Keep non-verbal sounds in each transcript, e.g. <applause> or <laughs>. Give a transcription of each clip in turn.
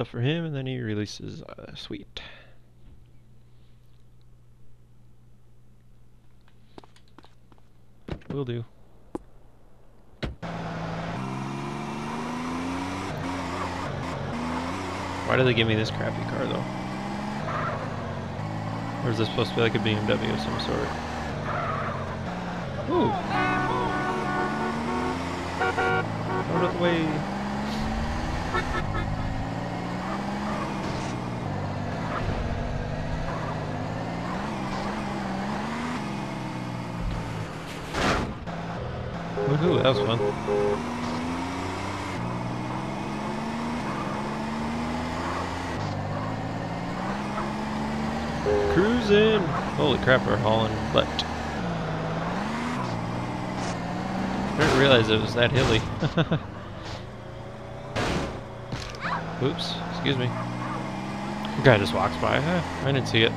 stuff for him, and then he releases uh, Sweet. Will do. Why did they give me this crappy car, though? Or is this supposed to be like a BMW of some sort? Ooh! Out of the way! Woohoo, that was fun. Cruising! Holy crap, we're hauling butt. I didn't realize it was that hilly. <laughs> Oops, excuse me. The guy just walks by. Huh, I didn't see it.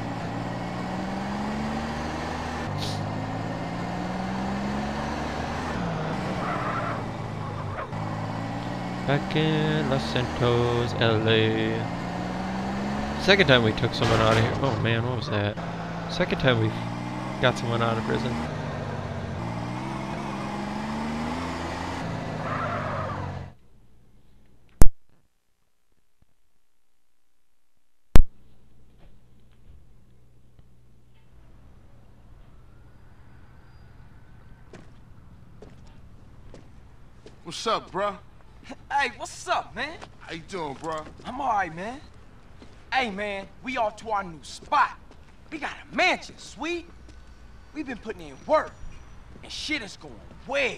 Back in Los Santos, LA. Second time we took someone out of here. Oh man, what was that? Second time we got someone out of prison. What's up, bruh? Hey, what's up, man? How you doing, bro? I'm alright, man. Hey, man, we off to our new spot. We got a mansion, sweet. We've been putting in work, and shit is going well.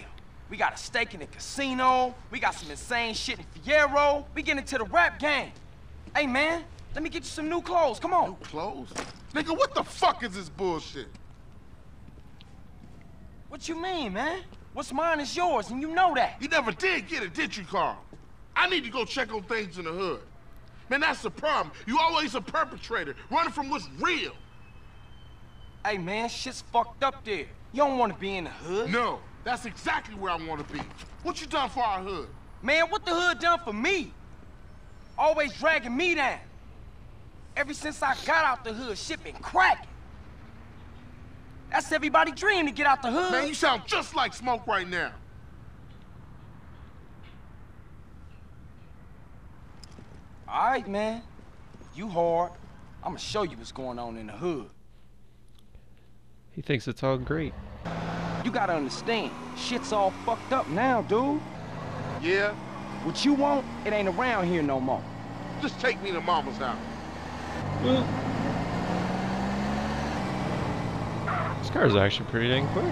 We got a stake in the casino. We got some insane shit in Fierro. We getting into the rap game. Hey, man, let me get you some new clothes. Come on. New clothes? Nigga, what the fuck is this bullshit? What you mean, man? What's mine is yours, and you know that. You never did get it, did you, Carl? I need to go check on things in the hood. Man, that's the problem. You always a perpetrator, running from what's real. Hey, man, shit's fucked up there. You don't want to be in the hood. No, that's exactly where I want to be. What you done for our hood? Man, what the hood done for me? Always dragging me down. Ever since I got out the hood, shit been cracking. That's everybody dream to get out the hood. Man, you sound just like Smoke right now. All right, man. You hard. I'ma show you what's going on in the hood. He thinks it's all great. You gotta understand, shit's all fucked up now, dude. Yeah? What you want, it ain't around here no more. Just take me to mama's house. Well, this car is actually pretty dang quick.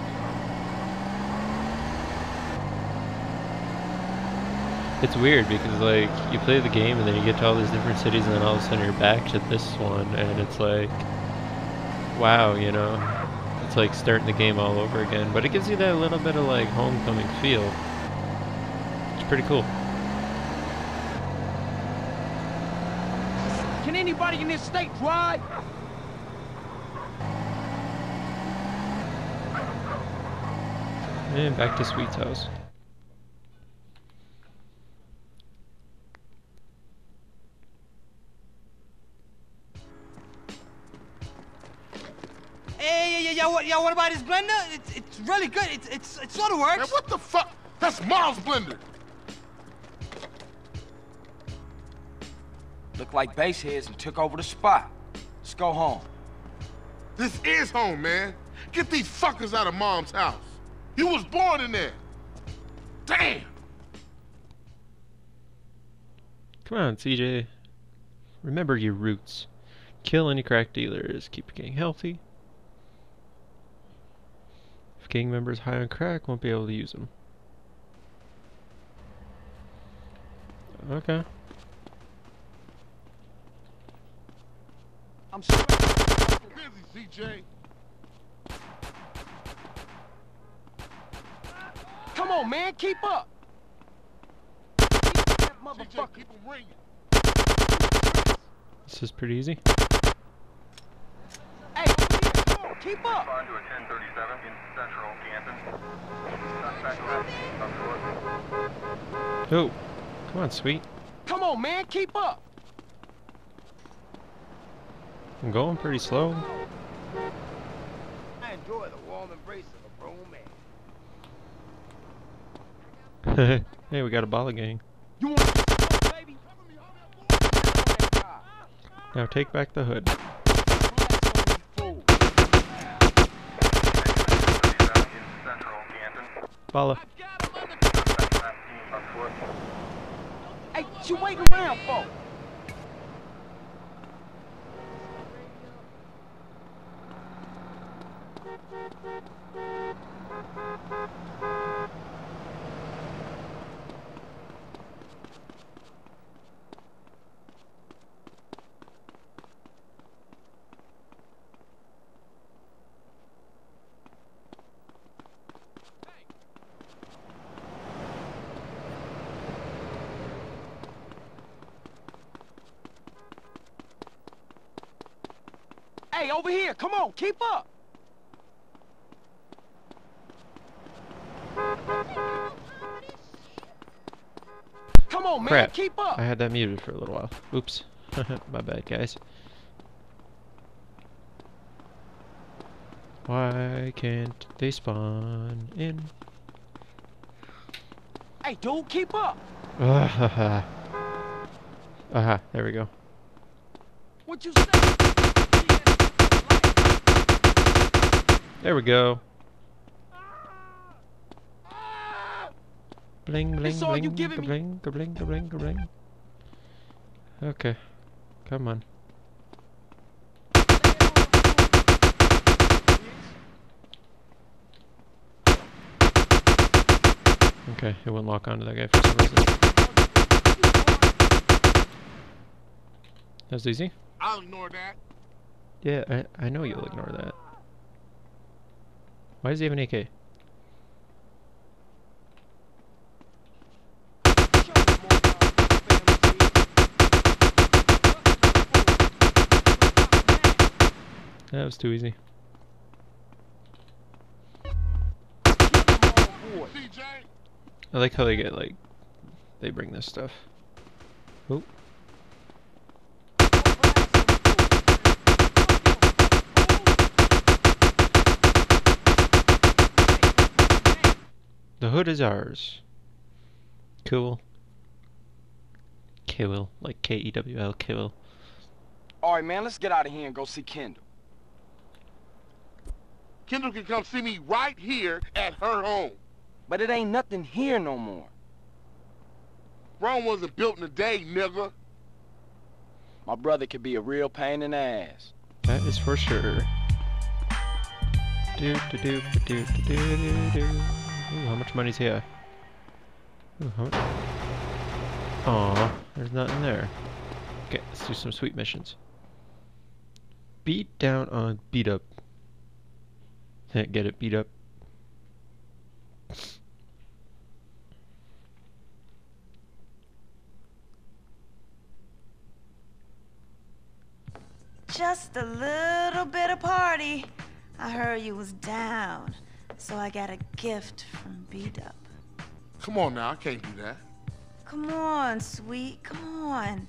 It's weird because like you play the game and then you get to all these different cities and then all of a sudden you're back to this one and it's like wow, you know. It's like starting the game all over again, but it gives you that little bit of like homecoming feel. It's pretty cool. Can anybody in this state drive? And back to Sweet's house. Hey, yeah, yeah, yeah, what, yeah, what about this blender? It's, it's really good. It's, it's, it sort of works. Man, what the fuck? That's Mom's blender. Look like base heads and took over the spot. Let's go home. This is home, man. Get these fuckers out of Mom's house. You was born in there. Damn. Come on, CJ. Remember your roots. Kill any crack dealers. Keep your gang healthy. If gang members high on crack, won't be able to use them. Okay. I'm sorry. Busy, CJ. Come on, man, keep up. Keep that CJ, motherfucker. keep them ringing. This is pretty easy. Hey, keep up. Respond to a 1037 in central Canton. Suspect arrested. Up north. Oh, come on, sweet. Come on, man, keep up. I'm going pretty slow. I enjoy the warm embrace of a grown man. <laughs> hey, we got a bala gang. You want some smoke, baby? Now take back the hood. Fool. in Central Canton. Bala. Suspect 19 on foot. Hey, what you waiting around for? Hey, over here. Come on, keep up. Come on, man, Crap. keep up. I had that muted for a little while. Oops. <laughs> My bad, guys. Why can't they spawn in? Hey, dude, keep up. Aha. <laughs> Aha, uh-huh, there we go. What you say? There we go. Bling bling you bling giving bling bling bling bling. Okay. Come on. Okay, it wouldn't lock onto that guy for some reason. That was easy? I'll ignore that. Yeah, I, I know you'll ignore that. Why does he have an AK? That was too easy. I like how they get like they bring this stuff. Oh, the hood is ours. Cool. Kewell, like K E W L, Kewell. All right, man, let's get out of here and go see Kendl. Kendl can come see me right here at her home. But it ain't nothing here no more. Rome wasn't built in a day, nigga. My brother could be a real pain in the ass. That is for sure. Do do do do do do do do. Ooh, how much money's here? Ooh, how much? Aw, there's nothing there. Okay, let's do some sweet missions. Beat down on B-Dup. Can't Get it, beat up. Just a little bit of party. I heard you was down, so I got a gift from B-Dup. Come on now, I can't do that. Come on, sweet, come on.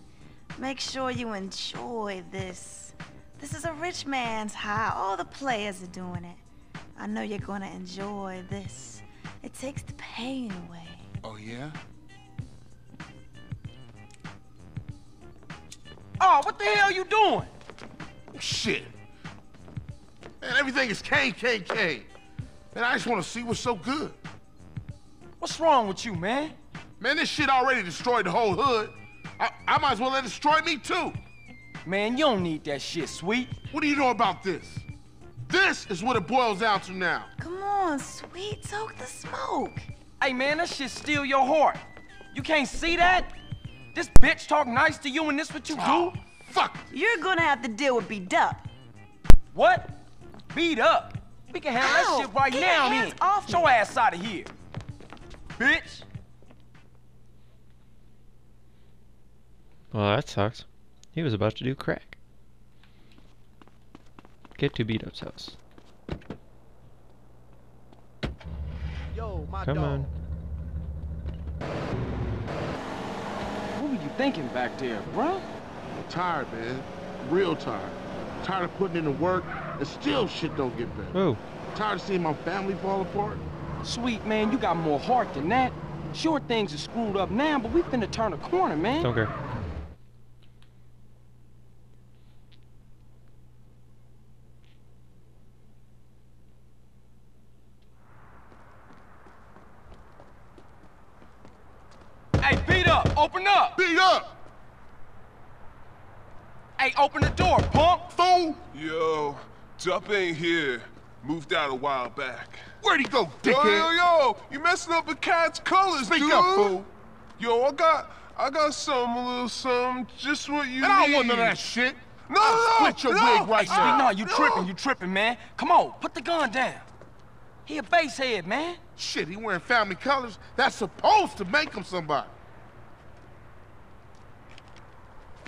Make sure you enjoy this. This is a rich man's high. All the players are doing it. I know you're gonna enjoy this. It takes the pain away. Oh, yeah? Oh, what the hell you doing? Shit. Man, everything is Kane, Kane, Kane. Man, I just want to see what's so good. What's wrong with you, man? Man, this shit already destroyed the whole hood. I, I might as well let it destroy me too. Man, you don't need that shit, sweet. What do you know about this? This is what it boils down to now. Come on, sweet, soak the smoke. Hey, man, that shit steal your heart. You can't see that? This bitch talk nice to you and this what you Oh, do? Ah, fuck. You're gonna have to deal with B-Dup. What? Beat up? We can handle Ow. that shit right Get now, then. Off your ass out of here, bitch. Well, that sucks. He was about to do crack. Get to Beato's house. Yo, my Come dog. on. What were you thinking back there, bro? Tired, man. Real tired. Tired of putting in the work, and still shit don't get better. Who? Tired of seeing my family fall apart? Sweet, man, you got more heart than that. Sure, things are screwed up now, but we finna turn a corner, man. Don't care. Hey, beat up! Open up! Beat up! Hey, open the door, punk! Fool! Yo. Up ain't here. Moved out a while back. Where'd he go, dickhead? Yo, yo, yo! You messing up with cat's colors, Speak dude! Up, fool. Yo, I got, I got something, a little something, just what you and need. I don't want none of that shit. No, no, no, split your no, wig right now. No, you no. tripping, you tripping, man. Come on, put the gun down. He a base head, man. Shit, he wearing family colors. That's supposed to make him somebody.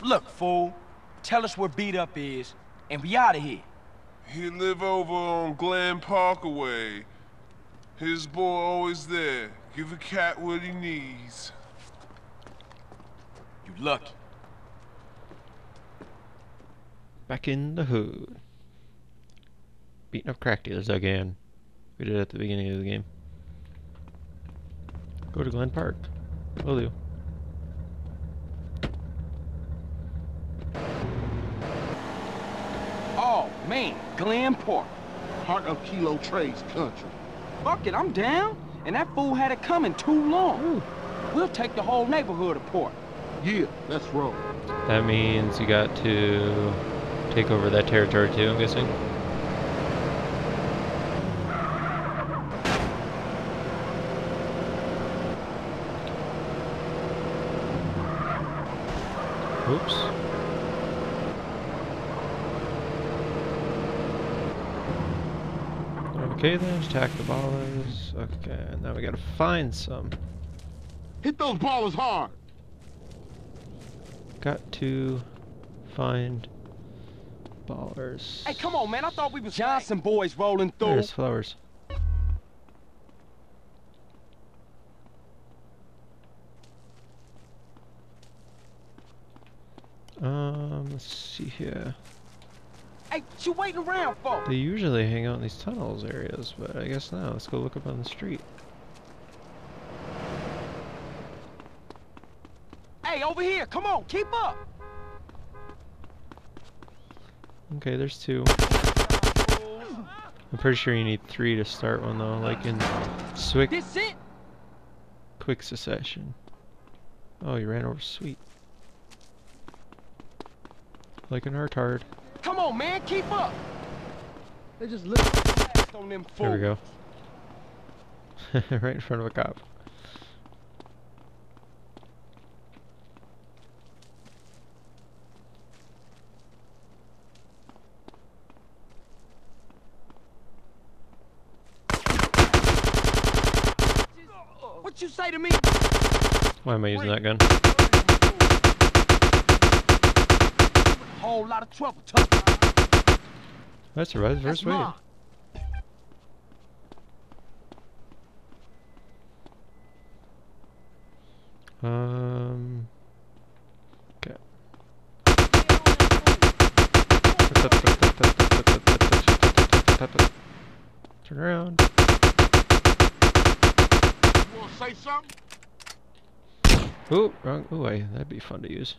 Look, fool, tell us where B-Dup is, and we out of here. He live over on Glen Parkaway. His boy always there. Give a cat what he needs. You lucky. Back in the hood. Beating up crack dealers again. We did it at the beginning of the game. Go to Glen Park. Will do. Maine, Glenport, Park. Heart of Kilo Trades country. Fuck it, I'm down. And that fool had it coming too long. Ooh. We'll take the whole neighborhood apart. Yeah, let's roll. That means you got to take over that territory too, I'm guessing? Oops. Okay then, attack the ballers. Okay, now we gotta find some. Hit those ballers hard! Got to find ballers. Hey, come on, man! I thought we was Johnson boys rolling through. There's flowers. Um, let's see here. Hey, what you waiting around for? They usually hang out in these tunnels areas, but I guess now Let's go look up on the street. Hey, over here. Come on, keep up. Okay, there's two. I'm pretty sure you need three to start one though, like in Swick. This it? Quick succession. Oh, you ran over sweet. Like an retard. Come on, man, keep up. They just look fast on them fools. Here we go. <laughs> right in front of a cop. What you say to me? Why am I using Wait. that gun? whole lot of trouble. That's right, first way. Um. Okay. Turn around. You wanna say something? Ooh, wrong. Ooh, I, that'd be fun to use.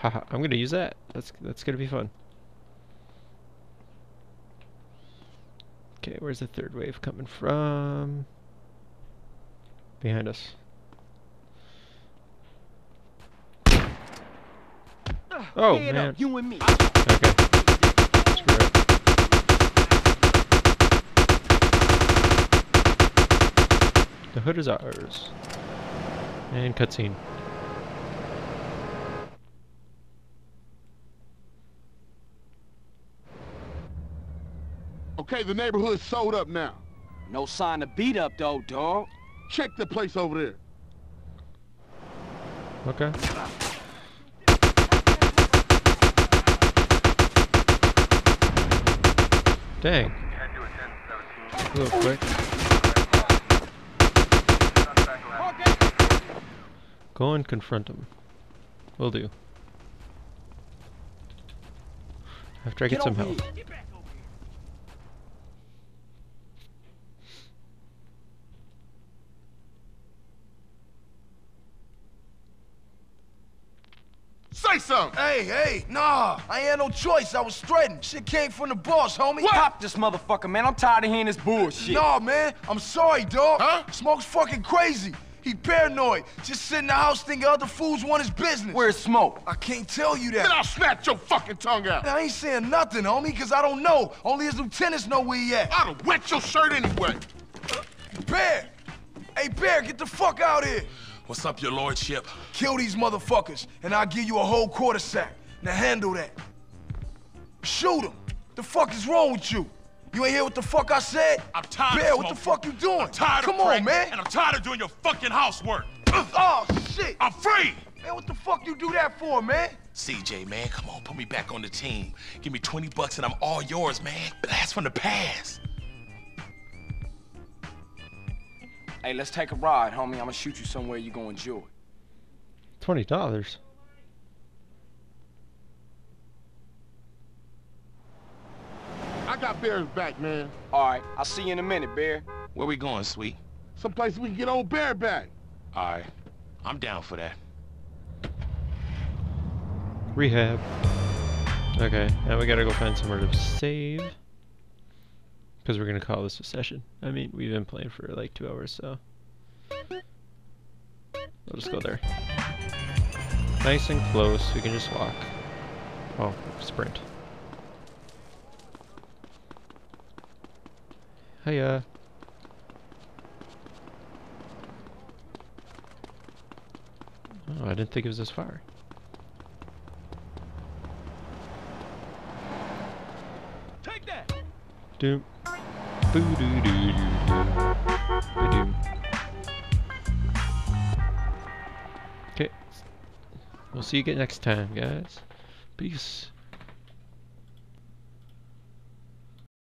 Haha, <laughs> I'm gonna use that. That's that's gonna be fun. Okay, where's the third wave coming from? Behind us. Oh man. Up, you and me. Okay. Screw it. The hood is ours. And cutscene. okay, the neighborhood's sold up now. No sign of B-Dup, though, dog. Check the place over there. Okay. Dang. Real quick. Go and confront him. Will do. After I get, get some help. Say something. Hey, hey, nah, I ain't had no choice. I was threatened. Shit came from the boss, homie. Pop this motherfucker, man. I'm tired of hearing this bullshit. Nah, man, I'm sorry, dog. Huh? Smoke's fucking crazy. He paranoid. Just sit in the house thinking other fools want his business. Where's Smoke? I can't tell you that. Then that. I'll snatch your fucking tongue out. I ain't saying nothing, homie, because I don't know. Only his lieutenants know where he at. I'd have wet your shirt anyway. Bear! Hey, Bear, get the fuck out here. What's up, your lordship? Kill these motherfuckers, and I'll give you a whole quarter sack. Now handle that. Shoot him. The fuck is wrong with you? You ain't hear what the fuck I said? I'm tired Bear, what the fuck you doing? I'm tired Come of on, man. And I'm tired of doing your fucking housework. <clears throat> Oh, shit. I'm free! Man, what the fuck you do that for, man? CJ, man, come on, put me back on the team. Give me 20 bucks and I'm all yours, man. Blast from the past. Hey, let's take a ride, homie. I'm gonna shoot you somewhere you gonna enjoy. Twenty dollars. I got Bear's back, man. All right, I'll see you in a minute, Bear. Where we going, sweet? Someplace we can get old Bear back. All right, I'm down for that. Rehab. Okay, now we gotta go find somewhere to save. Because we're gonna call this a session. I mean, we've been playing for like two hours, so. We'll just go there. Nice and close, we can just walk. Oh, sprint. Hiya. Oh, I didn't think it was this far. Take that! Doom. Okay. We'll see you again next time, guys. Peace.